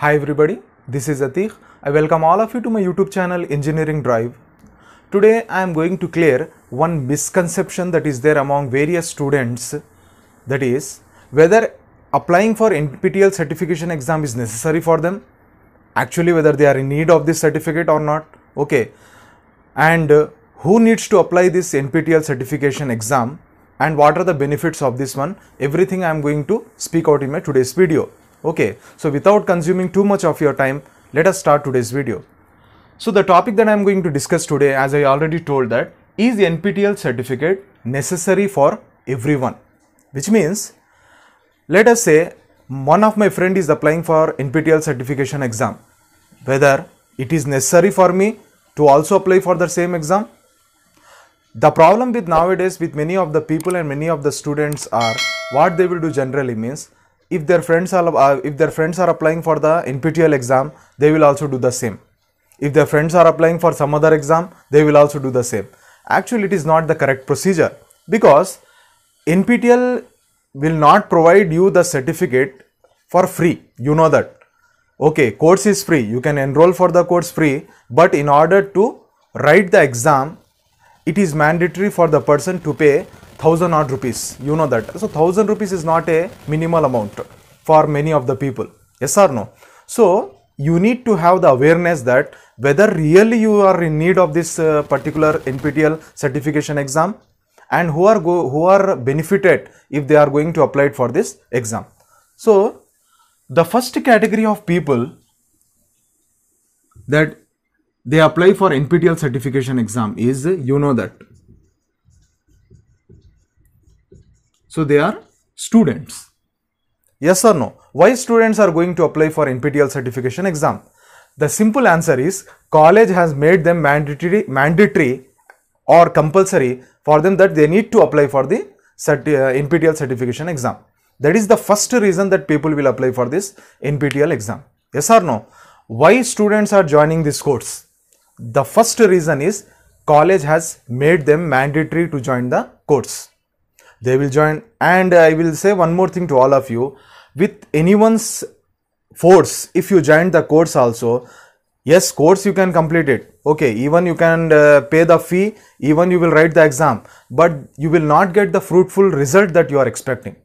Hi everybody, this is Ateeq. I welcome all of you to my YouTube channel Engineering Drive. Today I am going to clear one misconception that is there among various students. That is whether applying for NPTEL certification exam is necessary for them actually whether they are in need of this certificate or not. Okay. And uh, who needs to apply this NPTEL certification exam? And what are the benefits of this one? Everything I am going to speak out in my today's video okay so without consuming too much of your time let us start today's video. So the topic that I am going to discuss today as I already told that is NPTEL certificate necessary for everyone. Which means let us say one of my friend is applying for NPTEL certification exam. Whether it is necessary for me to also apply for the same exam? The problem with nowadays with many of the people and many of the students are what they will do generally means if their friends are uh, if their friends are applying for the NPTEL exam they will also do the same. If their friends are applying for some other exam they will also do the same. Actually it is not the correct procedure because NPTEL will not provide you the certificate for free. You know that. Okay course is free. You can enroll for the course free but in order to write the exam it is mandatory for the person to pay 1000 odd rupees. You know that. So 1000 rupees is not a minimal amount for many of the people. Yes or no? So you need to have the awareness that whether really you are in need of this uh, particular nptel certification exam and who are go who are benefited if they are going to apply it for this exam. So the first category of people that they apply for NPTEL certification exam is you know that. So they are students. Yes or no? Why students are going to apply for NPTEL certification exam? The simple answer is college has made them mandatory, mandatory or compulsory for them that they need to apply for the certi uh, NPTEL certification exam. That is the first reason that people will apply for this NPTEL exam. Yes or no? Why students are joining this course? The first reason is college has made them mandatory to join the course. They will join and I will say one more thing to all of you. With anyone's force, if you join the course also, yes, course you can complete it. Okay, even you can uh, pay the fee, even you will write the exam, but you will not get the fruitful result that you are expecting,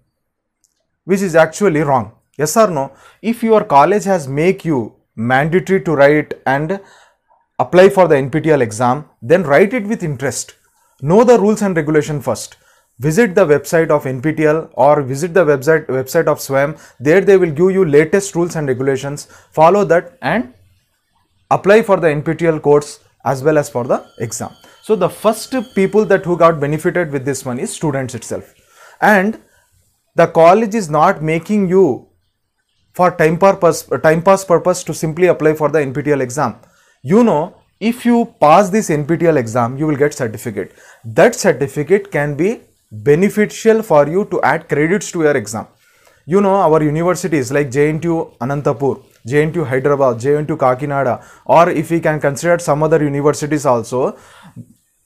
which is actually wrong. Yes or no? If your college has make you mandatory to write and apply for the NPTEL exam, then write it with interest. Know the rules and regulation first. Visit the website of NPTEL or visit the website website of SWAYAM. There they will give you latest rules and regulations. Follow that and apply for the NPTEL course as well as for the exam. So the first people that who got benefited with this one is students itself. And the college is not making you for time purpose time pass purpose to simply apply for the NPTEL exam you know if you pass this nptel exam you will get certificate that certificate can be beneficial for you to add credits to your exam. You know our universities like jntu anantapur jntu hyderabad jntu kakinada or if we can consider some other universities also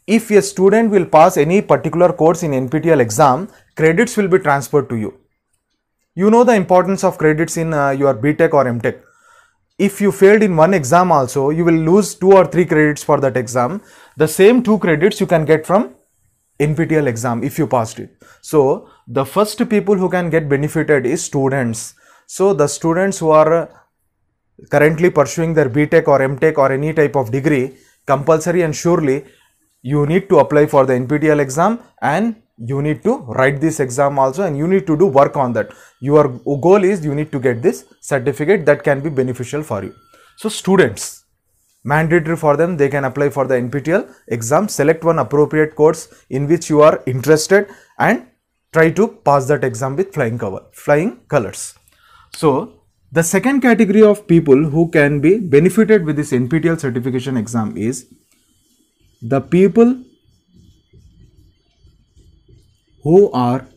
if a student will pass any particular course in nptel exam credits will be transferred to you. You know the importance of credits in uh, your btech or mtech if you failed in one exam also you will lose two or three credits for that exam. The same two credits you can get from nptel exam if you passed it. So the first people who can get benefited is students. So the students who are currently pursuing their btech or mtech or any type of degree compulsory and surely you need to apply for the nptel exam and you need to write this exam also and you need to do work on that. Your goal is you need to get this certificate that can be beneficial for you. So students mandatory for them they can apply for the nptel exam select one appropriate course in which you are interested and try to pass that exam with flying cover flying colors so the second category of people who can be benefited with this nptel certification exam is the people who are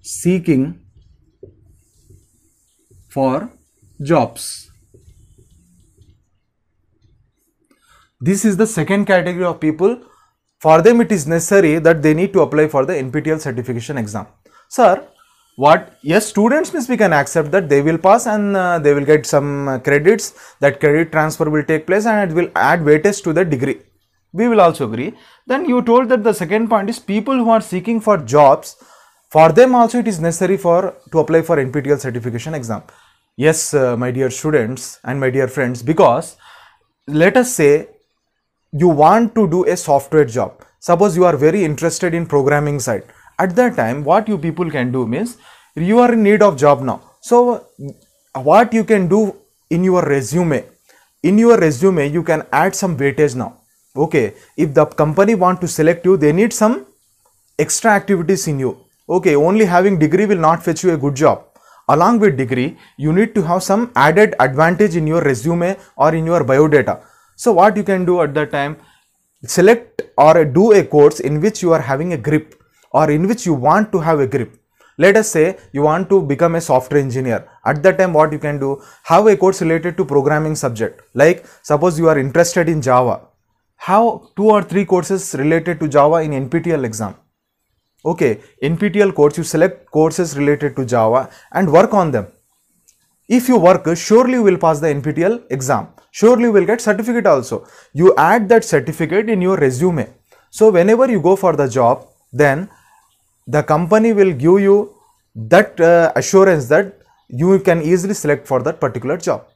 seeking for jobs. This is the second category of people. For them, it is necessary that they need to apply for the NPTEL certification exam. Sir, what? Yes students means we can accept that they will pass and uh, they will get some uh, credits. That credit transfer will take place and it will add weightage to the degree. We will also agree. Then you told that the second point is people who are seeking for jobs for them also it is necessary for to apply for nptel certification exam. Yes uh, my dear students and my dear friends because let us say you want to do a software job. Suppose you are very interested in programming side. At that time what you people can do means you are in need of job now. So what you can do in your resume in your resume you can add some weightage now. Okay if the company want to select you they need some extra activities in you. Okay only having degree will not fetch you a good job. Along with degree you need to have some added advantage in your resume or in your biodata so what you can do at that time select or do a course in which you are having a grip or in which you want to have a grip. Let us say you want to become a software engineer. At that time what you can do have a course related to programming subject. Like suppose you are interested in java. Have two or three courses related to java in nptel exam. Okay nptel course you select courses related to java and work on them. If you work surely you will pass the nptel exam surely you will get certificate also you add that certificate in your resume so whenever you go for the job then the company will give you that uh, assurance that you can easily select for that particular job.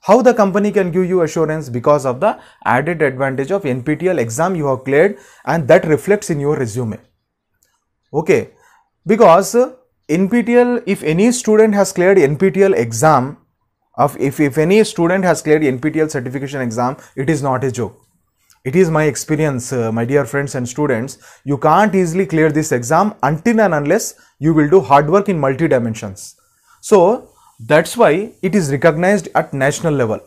How the company can give you assurance because of the added advantage of NPTEL exam you have cleared and that reflects in your resume. Okay, because NPTEL, if any student has cleared NPTEL exam, of if, if any student has cleared NPTEL certification exam, it is not a joke it is my experience, uh, my dear friends and students, you can't easily clear this exam until and unless you will do hard work in multi dimensions. So, that's why it is recognized at national level.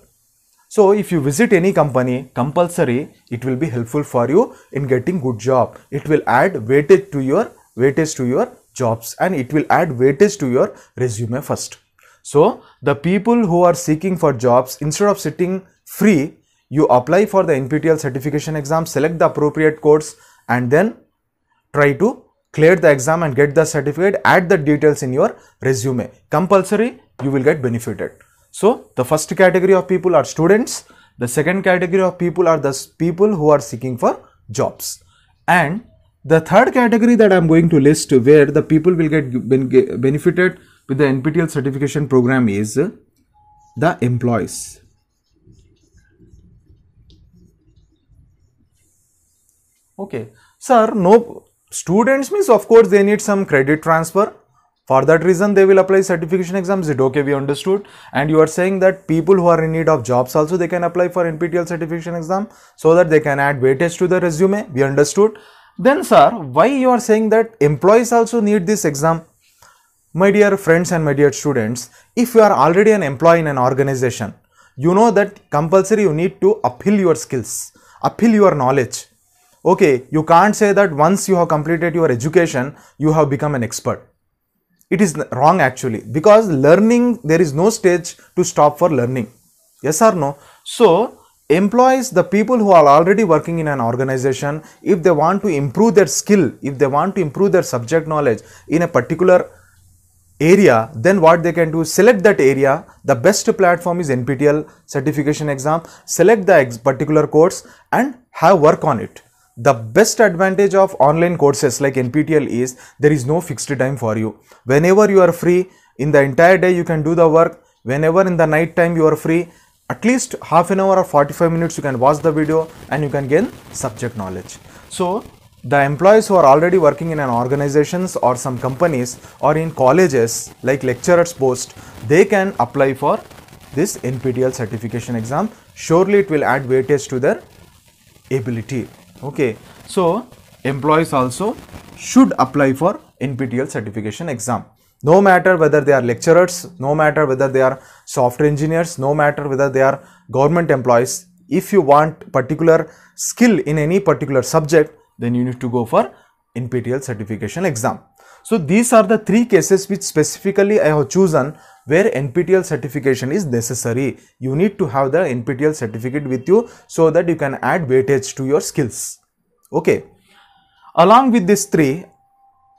So, if you visit any company, compulsory, it will be helpful for you in getting good job. It will add weightage to your weightage to your jobs and it will add weightage to your resume first. So, the people who are seeking for jobs instead of sitting free you apply for the NPTEL certification exam, select the appropriate course and then try to clear the exam and get the certificate, add the details in your resume. Compulsory, you will get benefited. So, the first category of people are students, the second category of people are the people who are seeking for jobs. And the third category that I am going to list where the people will get benefited with the NPTEL certification program is the employees. Okay. Sir, no students means of course they need some credit transfer. For that reason they will apply certification exams. It okay? We understood. And you are saying that people who are in need of jobs also they can apply for NPTEL certification exam so that they can add weightage to the resume. We understood. Then sir, why you are saying that employees also need this exam? My dear friends and my dear students, if you are already an employee in an organization, you know that compulsory you need to uphill your skills, uphill your knowledge okay, you can't say that once you have completed your education, you have become an expert. It is wrong actually because learning, there is no stage to stop for learning. Yes or no? So, employees, the people who are already working in an organization, if they want to improve their skill, if they want to improve their subject knowledge in a particular area, then what they can do is select that area. The best platform is NPTEL certification exam. Select the particular course and have work on it the best advantage of online courses like NPTEL is there is no fixed time for you. Whenever you are free in the entire day you can do the work. Whenever in the night time you are free at least half an hour or 45 minutes you can watch the video and you can gain subject knowledge. So the employees who are already working in an organizations or some companies or in colleges like lecturers post they can apply for this NPTEL certification exam. Surely it will add weightage to their ability. Okay. So employees also should apply for NPTEL certification exam. No matter whether they are lecturers no matter whether they are software engineers no matter whether they are government employees if you want particular skill in any particular subject then you need to go for NPTEL certification exam so these are the three cases which specifically I have chosen where NPTEL certification is necessary. You need to have the NPTEL certificate with you so that you can add weightage to your skills. Okay. Along with these three,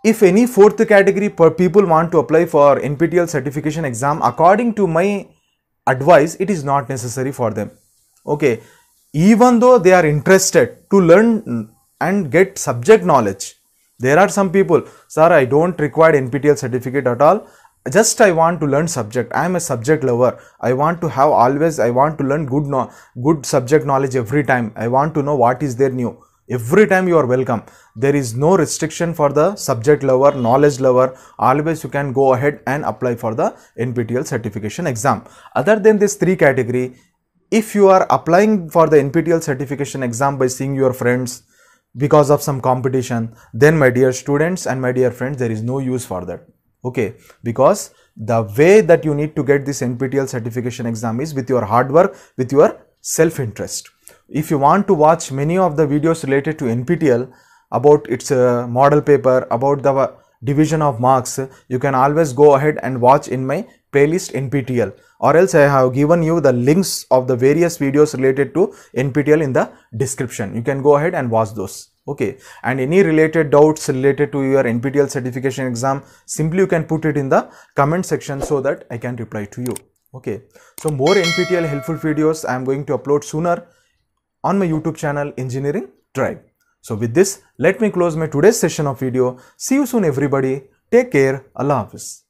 if any fourth category people want to apply for NPTEL certification exam, according to my advice, it is not necessary for them. Okay, even though they are interested to learn and get subject knowledge, there are some people, sir, I don't require NPTEL certificate at all. Just I want to learn subject. I am a subject lover. I want to have always. I want to learn good no, good subject knowledge every time. I want to know what is there new every time you are welcome there is no restriction for the subject lover knowledge lover always you can go ahead and apply for the nptel certification exam other than this three category if you are applying for the nptel certification exam by seeing your friends because of some competition. Then my dear students and my dear friends there is no use for that. Okay? Because the way that you need to get this nptel certification exam is with your hard work with your self interest if you want to watch many of the videos related to NPTEL about its uh, model paper, about the division of marks, you can always go ahead and watch in my playlist NPTEL or else I have given you the links of the various videos related to NPTEL in the description. You can go ahead and watch those. Okay, and any related doubts related to your NPTEL certification exam, simply you can put it in the comment section so that I can reply to you. Okay, so more NPTEL helpful videos I am going to upload sooner on my YouTube channel Engineering Drive. So with this, let me close my today's session of video. See you soon everybody. Take care. Allah Hafiz.